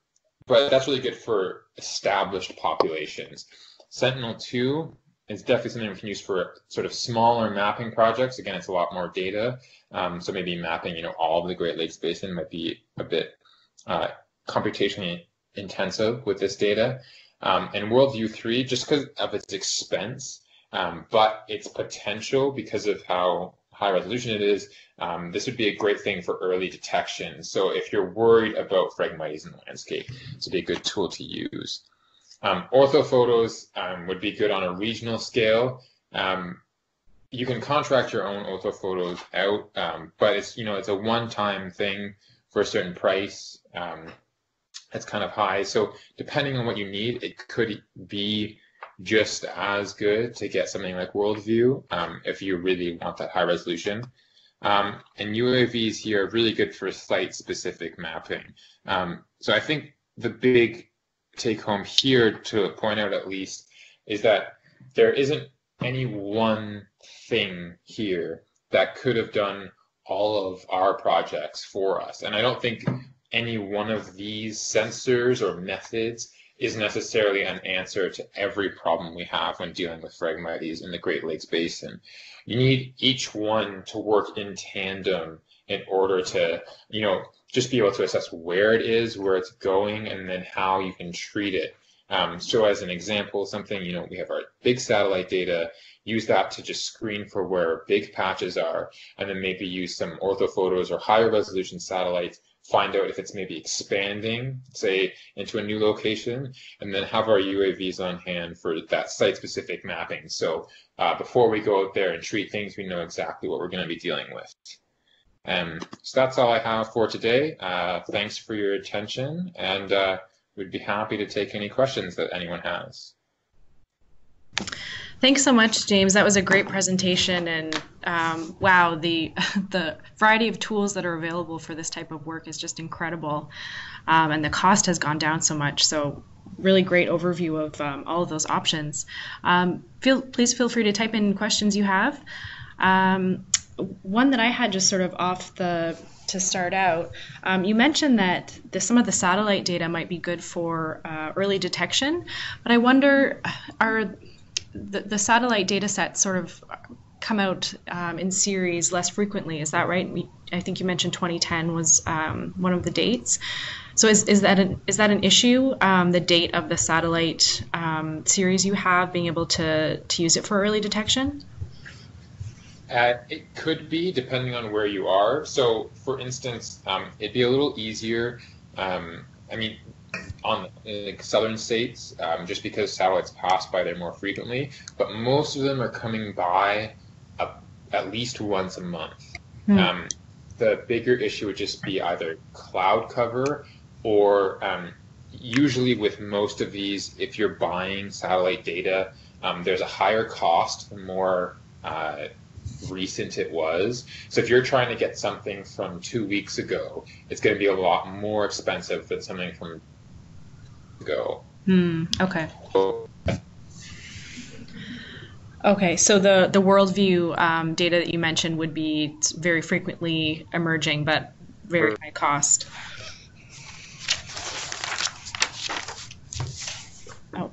but that's really good for established populations. Sentinel-2 is definitely something we can use for sort of smaller mapping projects. Again, it's a lot more data, um, so maybe mapping, you know, all of the Great Lakes Basin might be a bit uh, computationally intensive with this data. Um, and WorldView 3, just because of its expense, um, but its potential, because of how high resolution it is, um, this would be a great thing for early detection. So if you're worried about Phragmites in the landscape, this would be a good tool to use. Um, orthophotos um, would be good on a regional scale. Um, you can contract your own orthophotos out, um, but it's you know it's a one-time thing for a certain price. Um, it's kind of high. So depending on what you need, it could be just as good to get something like WorldView um, if you really want that high resolution. Um, and UAVs here are really good for site-specific mapping. Um, so I think the big take home here to point out at least is that there isn't any one thing here that could have done all of our projects for us. And I don't think any one of these sensors or methods is necessarily an answer to every problem we have when dealing with Phragmites in the Great Lakes Basin. You need each one to work in tandem in order to, you know, just be able to assess where it is, where it's going, and then how you can treat it. Um, so as an example, something, you know, we have our big satellite data, use that to just screen for where big patches are, and then maybe use some orthophotos or higher resolution satellites find out if it's maybe expanding, say, into a new location, and then have our UAVs on hand for that site-specific mapping. So uh, before we go out there and treat things, we know exactly what we're going to be dealing with. Um, so that's all I have for today. Uh, thanks for your attention, and uh, we'd be happy to take any questions that anyone has. Thanks so much, James. That was a great presentation, and um, wow, the the variety of tools that are available for this type of work is just incredible, um, and the cost has gone down so much. So, really great overview of um, all of those options. Um, feel please feel free to type in questions you have. Um, one that I had just sort of off the to start out, um, you mentioned that the, some of the satellite data might be good for uh, early detection, but I wonder are the, the satellite data sets sort of come out um, in series less frequently. Is that right? I think you mentioned 2010 was um, one of the dates. So is, is that an is that an issue? Um, the date of the satellite um, series you have, being able to to use it for early detection? Uh, it could be depending on where you are. So, for instance, um, it'd be a little easier. Um, I mean, on like southern states, um, just because satellites pass by there more frequently, but most of them are coming by a, at least once a month. Mm. Um, the bigger issue would just be either cloud cover or um, usually with most of these, if you're buying satellite data, um, there's a higher cost the more uh, recent it was. So if you're trying to get something from two weeks ago, it's going to be a lot more expensive than something from go. Hmm. Okay. Okay, so the the WorldView um, data that you mentioned would be very frequently emerging, but very high cost. Oh,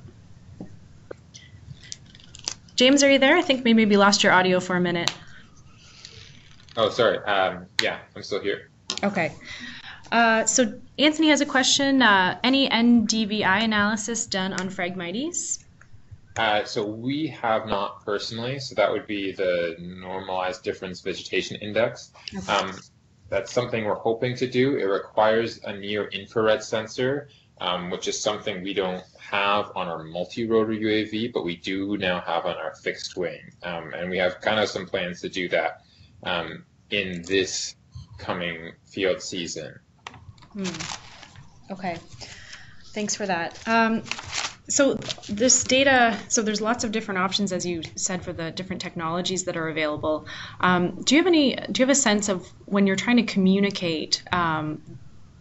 James, are you there? I think we maybe lost your audio for a minute. Oh, sorry. Um, yeah, I'm still here. Okay. Uh, so Anthony has a question. Uh, any NDVI analysis done on Phragmites? Uh, so we have not personally. So that would be the normalized difference vegetation index. Okay. Um, that's something we're hoping to do. It requires a near infrared sensor, um, which is something we don't have on our multi-rotor UAV, but we do now have on our fixed wing. Um, and we have kind of some plans to do that um, in this coming field season. Hmm. Okay. Thanks for that. Um, so this data, so there's lots of different options, as you said, for the different technologies that are available. Um, do you have any? Do you have a sense of when you're trying to communicate um,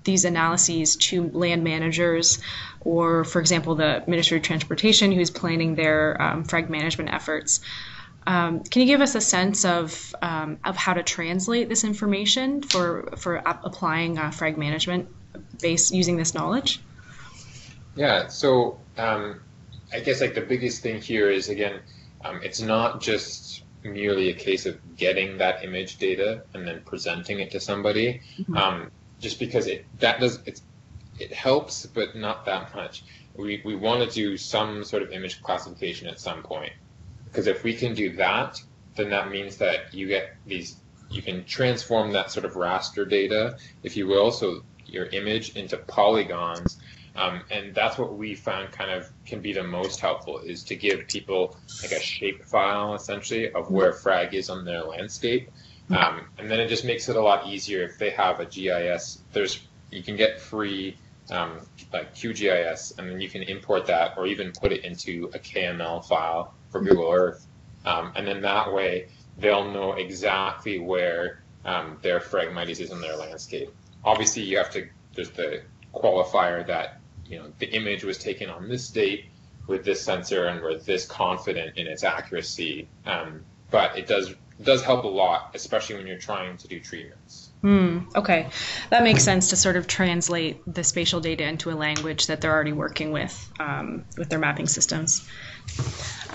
these analyses to land managers, or, for example, the Ministry of Transportation, who's planning their um, Phrag management efforts? Um, can you give us a sense of um, of how to translate this information for for applying uh, Phrag management based using this knowledge? Yeah. So um, I guess like the biggest thing here is again, um, it's not just merely a case of getting that image data and then presenting it to somebody. Mm-hmm. Um, just because it that does it it helps, but not that much. We we want to do some sort of image classification at some point. Because if we can do that, then that means that you get these, you can transform that sort of raster data, if you will, so your image into polygons. Um, and that's what we found kind of can be the most helpful is to give people like a shape file essentially of where Phrag is on their landscape. Um, and then it just makes it a lot easier if they have a GIS. There's you can get free um, like QGIS, and then you can import that or even put it into a KML file for Google Earth. Um, and then that way they'll know exactly where um, their Phragmites is in their landscape. Obviously, you have to, there's the qualifier that, you know, the image was taken on this date with this sensor and we're this confident in its accuracy. Um, but it does, does help a lot, especially when you're trying to do treatments. Mm, okay, that makes sense to sort of translate the spatial data into a language that they're already working with um, with their mapping systems.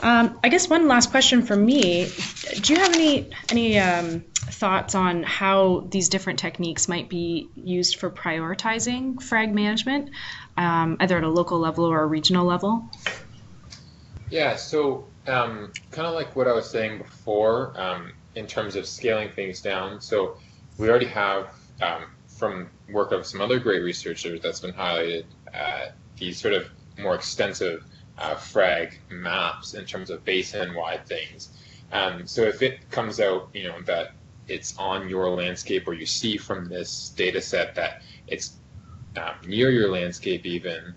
Um, I guess one last question for me: Do you have any any um, thoughts on how these different techniques might be used for prioritizing Phrag management, um, either at a local level or a regional level? Yeah, so um, kind of like what I was saying before, um, in terms of scaling things down. So we already have um, from work of some other great researchers that's been highlighted, uh, these sort of more extensive uh, Phrag maps in terms of basin-wide things. Um, so if it comes out, you know, that it's on your landscape or you see from this data set that it's um, near your landscape even,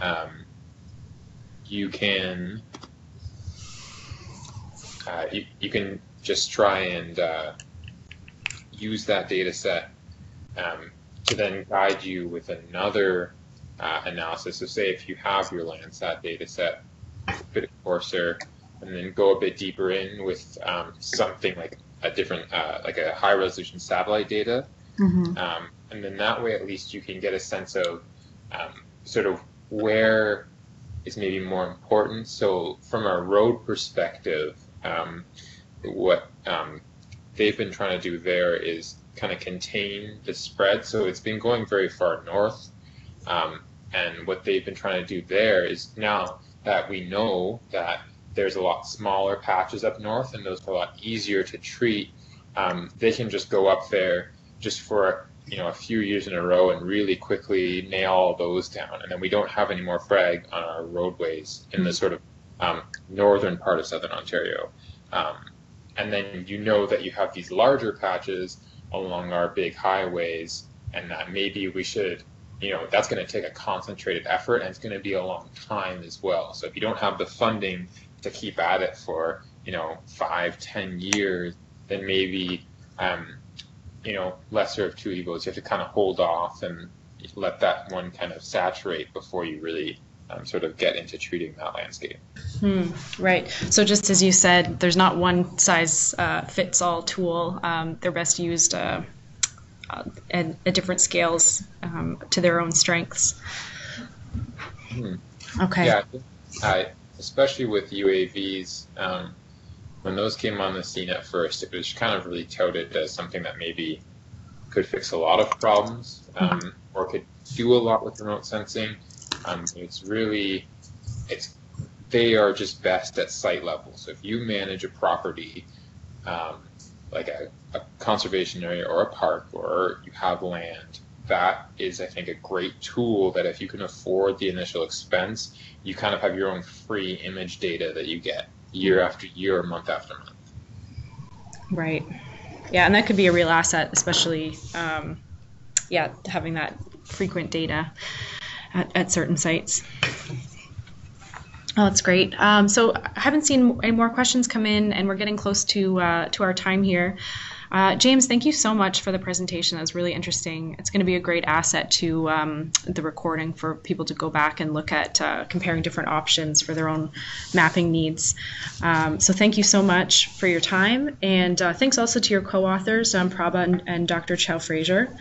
um, you can uh, you, you can just try and uh, use that data set um, to then guide you with another uh, analysis. So say if you have your Landsat data set, bit coarser, and then go a bit deeper in with um, something like a different, uh, like a high resolution satellite data. Mm-hmm. Um, and then that way at least you can get a sense of um, sort of where is maybe more important. So from a road perspective, um, what um, they've been trying to do there is kind of contain the spread. So it's been going very far north. Um, and what they've been trying to do there is now that we know that there's a lot smaller patches up north and those are a lot easier to treat, um, they can just go up there just for you know a few years in a row and really quickly nail all those down, and then we don't have any more Phrag on our roadways in the sort of um, northern part of southern Ontario. Um, and then you know that you have these larger patches along our big highways, and that maybe we should, you know, that's going to take a concentrated effort and it's going to be a long time as well. So if you don't have the funding to keep at it for, you know, five, ten years, then maybe, um, you know, lesser of two evils. You have to kind of hold off and let that one kind of saturate before you really um, sort of get into treating that landscape. Hmm, right. So just as you said, there's not one size uh, fits all tool. Um, they're best used uh, at, at, different scales um, to their own strengths. Hmm. Okay. Yeah, I, especially with UAVs, um, when those came on the scene at first, it was kind of really touted as something that maybe could fix a lot of problems mm-hmm. or could do a lot with remote sensing. Um, it's really, it's they are just best at site level. So if you manage a property, um, like a, a, conservation area or a park, or you have land, that is, I think, a great tool that if you can afford the initial expense, you kind of have your own free image data that you get year after year, month after month. Right. Yeah, and that could be a real asset, especially, um, yeah, having that frequent data at, at certain sites. Oh, that's great. Um, so I haven't seen any more questions come in, and we're getting close to uh, to our time here. Uh, James, thank you so much for the presentation. That was really interesting. It's going to be a great asset to um, the recording for people to go back and look at uh, comparing different options for their own mapping needs. Um, so thank you so much for your time, and uh, thanks also to your co-authors, um, Prabha and, and Dr. Chow Fraser.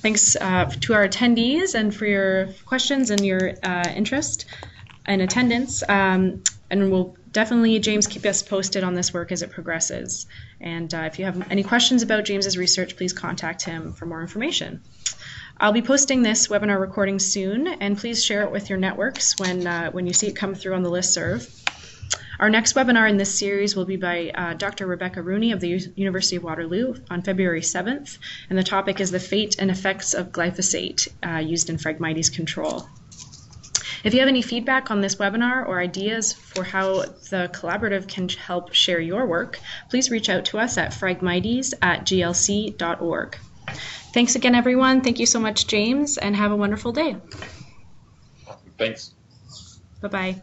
Thanks uh, to our attendees and for your questions and your uh, interest and attendance. Um, and we'll definitely, James, keep us posted on this work as it progresses. And uh, if you have any questions about James's research, please contact him for more information. I'll be posting this webinar recording soon, and please share it with your networks when, uh, when you see it come through on the list serve. Our next webinar in this series will be by uh, Dr. Rebecca Rooney of the U University of Waterloo on February 7th, and the topic is the fate and effects of glyphosate uh, used in Phragmites control. If you have any feedback on this webinar or ideas for how the collaborative can help share your work, please reach out to us at phragmites at glc.org. Thanks again, everyone. Thank you so much, James, and have a wonderful day. Thanks. Bye bye.